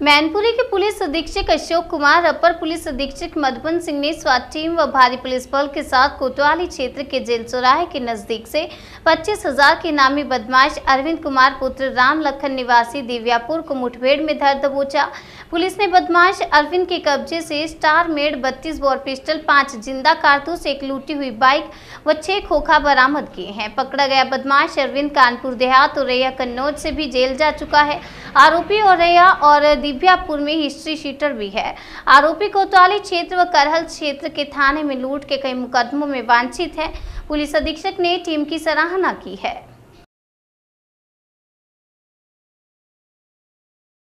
मैनपुरी के पुलिस अधीक्षक अशोक कुमार, अपर पुलिस अधीक्षक मधुबन सिंह ने स्वात टीम व भारी पुलिस बल के साथ कोतवाली क्षेत्र के जेल चौराहे के नज़दीक से पच्चीस हज़ार के नामी बदमाश अरविंद कुमार, पुत्र राम लखन निवासी दिव्यापुर को मुठभेड़ में धर दबोचा। पुलिस ने बदमाश अरविंद के कब्जे से स्टार मेड बत्तीस बोर पिस्टल, पाँच ज़िंदा कारतूस, एक लूटी हुई बाइक व छह खोखा बरामद किए हैं। पकड़ा गया बदमाश अरविंद कानपुर देहात और रैया कन्नौज से भी जेल जा चुका है। आरोपी और रैया और दिव्यापुर में हिस्ट्री शीटर भी है। आरोपी कोतवाली क्षेत्र व करहल क्षेत्र के थाने में लूट के कई मुकदमों में वांछित है। पुलिस अधीक्षक ने टीम की सराहना की है।